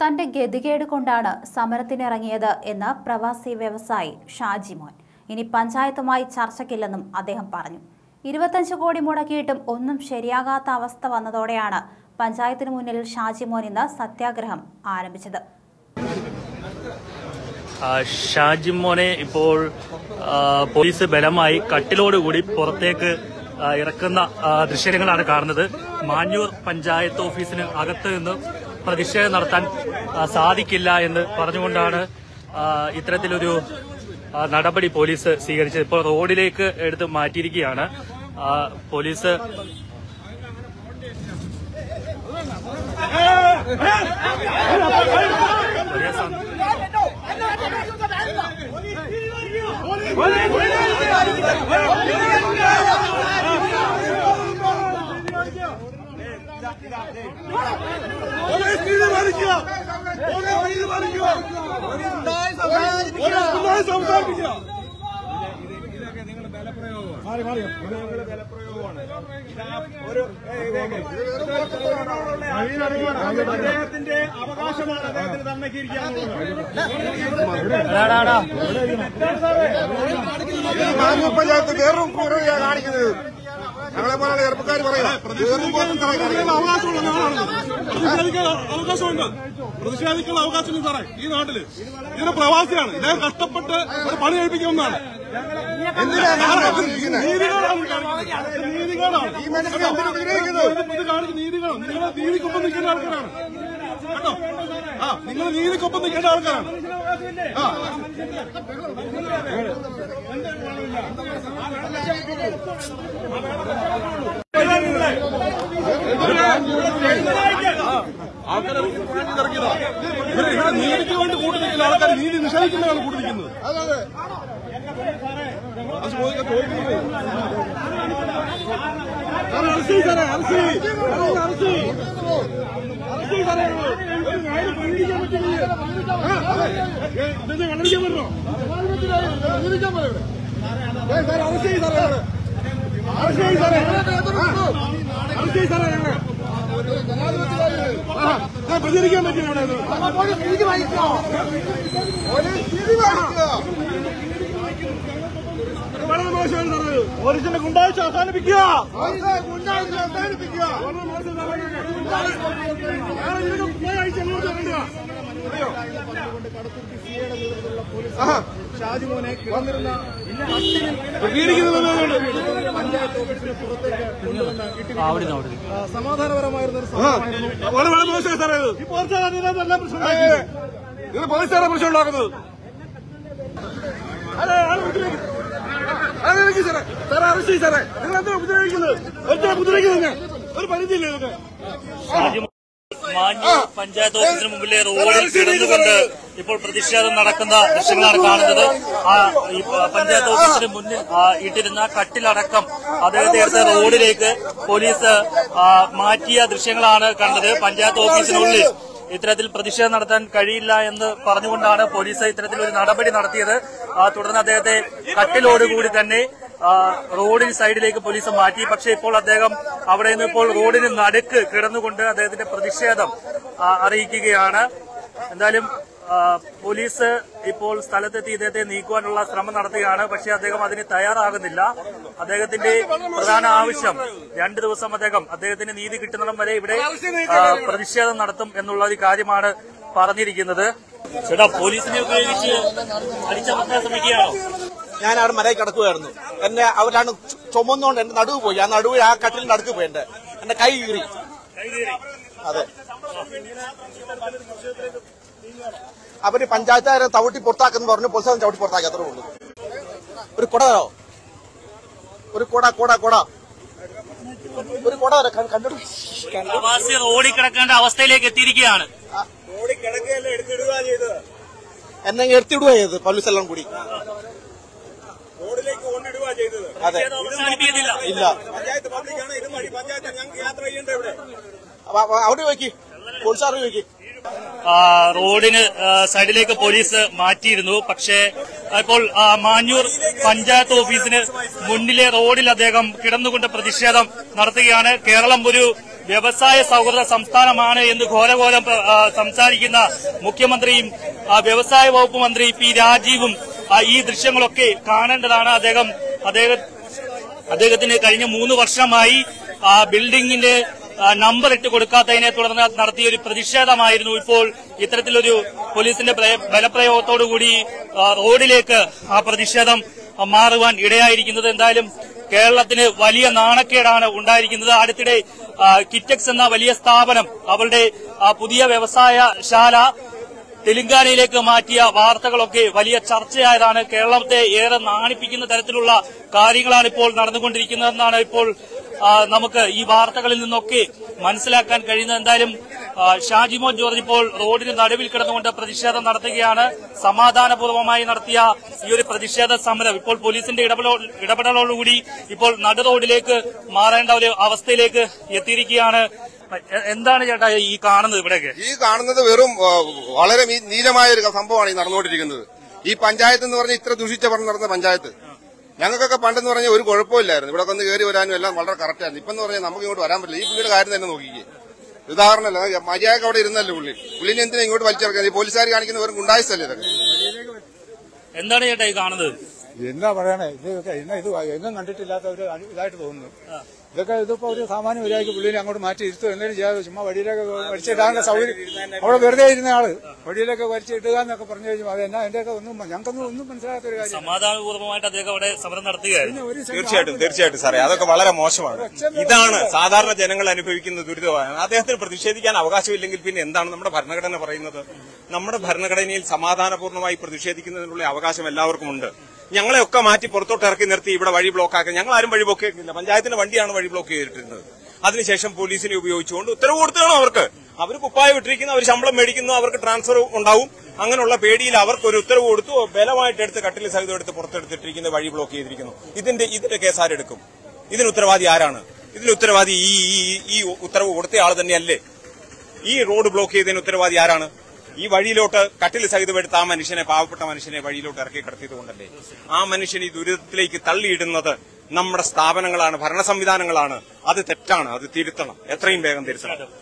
തന്റെ ഗതികേട് കൊണ്ടാണ് സമരത്തിനിറങ്ങിയത് എന്ന് പ്രവാസി വ്യവസായി ഷാജിമോൻ ഇനി പഞ്ചായത്തുമായി ചർച്ചയ്ക്കില്ലെന്നും അദ്ദേഹം പറഞ്ഞു. ഇരുപത്തഞ്ച് കോടി മുടക്കിയിട്ടും ഒന്നും ശരിയാകാത്ത അവസ്ഥ വന്നതോടെയാണ് പഞ്ചായത്തിന് മുന്നിൽ ഷാജിമോൻ ഇന്ന് സത്യാഗ്രഹം ആരംഭിച്ചത്. ഷാജിമോനെ ഇപ്പോൾ പോലീസ് ബലമായി കട്ടിലോടുകൂടി പുറത്തേക്ക് ഇറക്കുന്ന ദൃശ്യങ്ങളാണ് കാണുന്നത്. മാഞ്ഞൂർ പഞ്ചായത്ത് ഓഫീസിന് അകത്ത് നിന്ന് പ്രതിഷേധം നടത്താൻ സാധിക്കില്ല എന്ന് പറഞ്ഞുകൊണ്ടാണ് ഇത്തരത്തിലൊരു നടപടി പോലീസ് സ്വീകരിച്ചത്. ഇപ്പോൾ റോഡിലേക്ക് എടുത്ത് മാറ്റിയിരിക്കുകയാണ്. പോലീസ് പോലീസ് പിള്ളേരെ സംസാരിപ്പിക്കുക മാറി മാറി അദ്ദേഹത്തിന്റെ അവകാശമാണ് അദ്ദേഹത്തിന് എടാടാടാ. മാനൂർ പഞ്ചായത്ത് വേറും കുറവിലാണ് കാണിക്കുന്നത് ഞങ്ങളെ പോലുള്ള ചെറുപ്പക്കാർ പറയാം അവകാശമുണ്ട്. പ്രതിഷേധിക്കാൻ അവകാശമുണ്ട് സാറേ ഈ നാട്ടിൽ. ഇതിന് പ്രവാസിയാണ്. ഇദ്ദേഹം കഷ്ടപ്പെട്ട് ഒരു പണി കഴിപ്പിക്കുന്നതാണ് നീതികളാണ് നീതികളാണ് നീതികേടാണ് നിങ്ങളെ നീതിക്കൊപ്പം നിൽക്കുന്ന ആൾക്കാരാണ്. കേട്ടോ ആ നിങ്ങൾ നീതിക്കൊപ്പം നിൽക്കേണ്ട ആൾക്കാരാണ്. ആൾക്കാരെ ഇറക്കിയതാ. വേണ്ടി കൂട്ടി ആൾക്കാർ നീതി നിഷേധിക്കുന്നതാണ് കൂട്ടി നിൽക്കുന്നത്. ചോദിക്കുന്നത്. അറസ്റ്റ് സാറേ, അറസ്റ്റ് ചെയ്യ്. കണ്ടടിക്കാൻ പറ്റണോ? കണ്ടടിക്കാൻ പറയൂ. സാറേ, അറസ്റ്റ് ചെയ്യ് സാറേ. അറസ്റ്റ് ചെയ്യ് സാറേ. അറസ്റ്റ് ചെയ്യ് സാറേ ഞാൻ പ്രതികരിക്കാൻ പറ്റില്ല. വളരെ മോശമാണ്. പോലീസിന്റെ ഗുണ്ടാഴ്ച അവസാനിപ്പിക്കുക. സമാധാനപരമായിരുന്നു സമാധാനപരമായിരുന്ന ഒരു പ്രശ്നം ഉണ്ടാക്കുന്നത്. അതെ ആൾ ഉപദ്രവിക്കും. ഉപദ്രവിക്കും സാറേ സാറേ അറസ്റ്റ് ചെയ്യ് സാറേ. നിങ്ങൾ എന്താ ഉപദ്രവിക്കുന്നത്? എന്താ ഉപദ്രവിക്കുന്നത് ഞാൻ ഒരു പരിധിയില്ല ഇതൊക്കെ? ഷാജിമോൻ പഞ്ചായത്ത് ഓഫീസിന് മുമ്പിലെ റോഡിൽ കിടന്നുകൊണ്ട് ഇപ്പോൾ പ്രതിഷേധം നടക്കുന്ന ദൃശ്യങ്ങളാണ് കാണുന്നത്. ആ പഞ്ചായത്ത് ഓഫീസിന് മുന്നിൽ ഇട്ടിരുന്ന കട്ടിലടക്കം അദ്ദേഹത്തെ നേരത്തെ റോഡിലേക്ക് പോലീസ് മാറ്റിയ ദൃശ്യങ്ങളാണ് കണ്ടത്. പഞ്ചായത്ത് ഓഫീസിനുള്ളിൽ ഇത്തരത്തിൽ പ്രതിഷേധം നടത്താൻ കഴിയില്ല എന്ന് പറഞ്ഞുകൊണ്ടാണ് പോലീസ് ഇത്തരത്തിൽ ഒരു നടപടി നടത്തിയത്. തുടർന്ന് അദ്ദേഹത്തെ കട്ടിലോടുകൂടി തന്നെ റോഡിന് സൈഡിലേക്ക് പോലീസ് മാറ്റി. പക്ഷേ ഇപ്പോൾ അദ്ദേഹം അവിടെ നിന്ന് ഇപ്പോൾ റോഡിന് നടുക്ക് കിടന്നുകൊണ്ട് അദ്ദേഹത്തിന്റെ പ്രതിഷേധം അറിയിക്കുകയാണ്. എന്തായാലും പോലീസ് ഇപ്പോൾ സ്ഥലത്തെത്തി ഇദ്ദേഹത്തെ നീക്കുവാനുള്ള ശ്രമം നടത്തുകയാണ്. പക്ഷേ അദ്ദേഹം അതിന് തയ്യാറാകുന്നില്ല. അദ്ദേഹത്തിന്റെ പ്രധാന ആവശ്യം രണ്ടു ദിവസം അദ്ദേഹം അദ്ദേഹത്തിന് നീതി കിട്ടുന്നിടം വരെ ഇവിടെ പ്രതിഷേധം നടത്തും എന്നുള്ള ഒരു കാര്യമാണ് പറഞ്ഞിരിക്കുന്നത്. ചേട്ടാ പോലീസിനെ ഉപയോഗിച്ച് അടിച്ചമർത്താൻ ശ്രമിക്കുകയാണോ? ഞാൻ അവിടെ മരയിൽ കിടക്കുകയായിരുന്നു എന്നെ അവരാണ് ചുമന്നുകൊണ്ട് എന്റെ നടുവ് പോയി. ആ നടുവ് ആ കട്ടിലിന്റെ അടുത്ത് പോയി എന്റെ എന്റെ കൈ കീറി. അതെ. അവർ പഞ്ചായത്തുകാരെ തവിട്ടി പുറത്താക്കുന്നു പറഞ്ഞു പോലീസുകാരൻ ചവിട്ടി പുറത്താക്കി അത്രേ ഉള്ളൂ. ഒരു കുട തരോ ഒരു കുട കുട കുട. ഒരു കുട തരാം കണ്ടിട്ട് ഓടിക്കിടക്കേണ്ട അവസ്ഥയിലേക്ക് എത്തിയിരിക്കുകയാണ്. എന്നെ എടുത്തിടുക ചെയ്തത് പോലീസെല്ലാം കൂടി. അതെ. അവസാനിപ്പിക്കുന്നില്ല ഇല്ല. അപ്പൊ- ഇവിടെ അവിടെ നോക്കി പോലീസ് അറിവ് ആ, റോഡിന് സൈഡിലേക്ക് പോലീസ് മാറ്റിയിരുന്നു. പക്ഷേ ഇപ്പോൾ മാഞ്ഞൂർ പഞ്ചായത്ത് ഓഫീസിന് മുന്നിലെ റോഡിൽ അദ്ദേഹം കിടന്നുകൊണ്ട് പ്രതിഷേധം നടത്തുകയാണ്. കേരളം ഒരു വ്യവസായ സൗഹൃദ സംസ്ഥാനമാണ് എന്ന് ഘോരഘോരം സംസാരിക്കുന്ന മുഖ്യമന്ത്രിയും വ്യവസായ വകുപ്പ് മന്ത്രി പി രാജീവും ഈ ദൃശ്യങ്ങളൊക്കെ കാണേണ്ടതാണ്. അദ്ദേഹം അദ്ദേഹം അദ്ദേഹത്തിന് കഴിഞ്ഞ മൂന്ന് വർഷമായി ബിൽഡിംഗിന്റെ നമ്പർ ഇട്ട് കൊടുക്കാത്തതിനെ തുടർന്ന് നടത്തിയ ഒരു പ്രതിഷേധമായിരുന്നു ഇപ്പോൾ ഇത്തരത്തിലൊരു പോലീസിന്റെ പ്രയ- ബലപ്രയോഗത്തോടുകൂടി റോഡിലേക്ക് ആ പ്രതിഷേധം മാറുവാൻ ഇടയായിരിക്കുന്നത്. എന്തായാലും കേരളത്തിന് വലിയ നാണക്കേടാണ് ഉണ്ടായിരിക്കുന്നത്. അടുത്തിടെ കിറ്റക്സ് എന്ന വലിയ സ്ഥാപനം അവരുടെ പുതിയ വ്യവസായ ശാല തെലുങ്കാനയിലേക്ക് മാറ്റിയ വാർത്തകളൊക്കെ വലിയ ചർച്ചയായതാണ്. കേരളത്തെ ഏറെ നാണിപ്പിക്കുന്ന തരത്തിലുള്ള കാര്യങ്ങളാണ് ഇപ്പോൾ നടന്നുകൊണ്ടിരിക്കുന്നതെന്നാണ് ഇപ്പോൾ നമുക്ക് ഈ വാർത്തകളിൽ നിന്നൊക്കെ മനസ്സിലാക്കാൻ കഴിയുന്നത് എന്തായാലും ഷാജിമോൻ ജോർജ് ഇപ്പോൾ റോഡിന് നടുവിൽ കിടന്നുകൊണ്ട് പ്രതിഷേധം നടത്തുകയാണ്. സമാധാനപൂർവമായി നടത്തിയ ഈ ഒരു പ്രതിഷേധ സമരം ഇപ്പോൾ പോലീസിന്റെ ഇടപെടലോ ഇടപെടലോടുകൂടി ഇപ്പോൾ നടു റോഡിലേക്ക് മാറേണ്ട ഒരു അവസ്ഥയിലേക്ക് എത്തിയിരിക്കുകയാണ്. എന്താണ് ചേട്ടാ ഈ കാണുന്നത് ഇവിടെയൊക്കെ ഈ കാണുന്നത് വെറും വളരെ നീലമായ ഒരു സംഭവമാണ് ഈ നടന്നുകൊണ്ടിരിക്കുന്നത്. ഈ പഞ്ചായത്ത് എന്ന് പറഞ്ഞാൽ ഇത്ര ദുഷിച്ച പറഞ്ഞ് നടന്ന പഞ്ചായത്ത്. ഞങ്ങൾക്കൊക്കെ പണ്ടെന്ന് പറഞ്ഞാൽ ഒരു കുഴപ്പമില്ലായിരുന്നു. ഇവിടെ വന്ന് കയറി വരാനും എല്ലാം വളരെ കറക്റ്റായിരുന്നു ഇപ്പം എന്ന് പറഞ്ഞാൽ നമുക്ക് ഇങ്ങോട്ട് വരാൻ പറ്റില്ല. ഈ പുള്ളിയുടെ കാര്യം തന്നെ നോക്കിക്കേ. ഉദാഹരണമല്ല മര്യാദയ്ക്ക് അവിടെ ഇരുന്നല്ലേ പുള്ളി. പുള്ളിനെ എന്തിനാ ഇങ്ങോട്ട് വലിച്ചിറക്കുന്നത് ഈ പോലീസുകാർ കാണിക്കുന്ന വെറും ഗുണ്ടായിസല്ലേ ഇതൊക്കെ? എന്താണ് ചേട്ടാ ഈ കാണുന്നത്? എന്താ പറയണേ? ഇത് എന്നാ ഇത് എങ്ങും കണ്ടിട്ടില്ലാത്ത ഒരു ഇതായിട്ട് തോന്നുന്നു. ഇതൊക്കെ ഇതിപ്പോ ഒരു സാമാന്യ മര്യാദയ്ക്ക് പുള്ളിനെ അങ്ങോട്ട് മാറ്റി ഇരുത്തു എന്തെങ്കിലും ചെയ്യാതെ ചുമ്മാ വഴിയിലൊക്കെ വലിച്ചിടാനുള്ള സൗകര്യം അവിടെ വെറുതെ ഇരുന്ന ആൾ വഴിയിലൊക്കെ വലിച്ചിടുക എന്നൊക്കെ പറഞ്ഞു കഴിഞ്ഞാൽ അത് എന്നാ എന്റെയൊക്കെ ഒന്നും ഞങ്ങൾക്കൊന്നും ഒന്നും മനസ്സിലാകാത്ത ഒരു കാര്യം സമാധാനപൂർവമായിട്ട് അദ്ദേഹം അവിടെ സമരം നടത്തുകയായിരുന്നു. തീർച്ചയായിട്ടും തീർച്ചയായിട്ടും സാറേ. അതൊക്കെ വളരെ മോശമാണ്. ഇതാണ് സാധാരണ ജനങ്ങൾ അനുഭവിക്കുന്ന ദുരിതമാണ്. അദ്ദേഹത്തിന് പ്രതിഷേധിക്കാൻ അവകാശമില്ലെങ്കിൽ പിന്നെ എന്താണ് നമ്മുടെ ഭരണഘടന പറയുന്നത്? നമ്മുടെ ഭരണഘടനയിൽ സമാധാനപൂർണമായി പ്രതിഷേധിക്കുന്നതിനുള്ള അവകാശം എല്ലാവർക്കും ഉണ്ട് ഞങ്ങളെയൊക്കെ മാറ്റി പുറത്തോട്ട് ഇറക്കി നിർത്തി ഇവിടെ വഴി ബ്ലോക്കാക്കി ഞങ്ങൾ ആരും വഴി ബ്ലോക്ക് ചെയ്തിട്ടില്ല. പഞ്ചായത്തിന്റെ വണ്ടിയാണ് വഴി ബ്ലോക്ക് ചെയ്തിട്ടുള്ളത് അതിനുശേഷം പോലീസിനെ ഉപയോഗിച്ചുകൊണ്ട് ഉത്തരവ് കൊടുത്തതാണ് അവർക്ക്. അവർ കുപ്പായ വിട്ടിരിക്കുന്നു അവർ ശമ്പളം മേടിക്കുന്നു അവർക്ക് ട്രാൻസ്ഫർ ഉണ്ടാവും. അങ്ങനെയുള്ള പേടിയിൽ അവർക്ക് ഒരു ഉത്തരവ് കൊടുത്തു. ബലമായിട്ട് എടുത്ത് കട്ടിൽ സഹിതം എടുത്ത് പുറത്തെടുത്തിട്ടിരിക്കുന്ന വഴി ബ്ലോക്ക് ചെയ്തിരിക്കുന്നു. ഇതിന്റെ ഇതിന്റെ കേസ് ആരെടുക്കും? ഇതിന് ഉത്തരവാദി ആരാണ്? ഇതിന് ഉത്തരവാദി ഈ- ഈ ഉത്തരവ് കൊടുത്ത ആൾ തന്നെയല്ലേ? ഈ റോഡ് ബ്ലോക്ക് ചെയ്തതിന് ഉത്തരവാദി ആരാണ്? ഈ വഴിയിലോട്ട് കട്ടിൽ സഹിതം ആ മനുഷ്യനെ പാവപ്പെട്ട മനുഷ്യനെ വഴിയിലോട്ട് ഇറക്കി കിടത്തിയത് കൊണ്ടല്ലേ? ആ മനുഷ്യൻ ഈ ദുരിതത്തിലേക്ക് തള്ളിയിടുന്നത് നമ്മുടെ സ്ഥാപനങ്ങളാണ് ഭരണ സംവിധാനങ്ങളാണ് അത് തെറ്റാണ് അത് തിരുത്തണം. എത്രയും വേഗം തിരുത്തണം.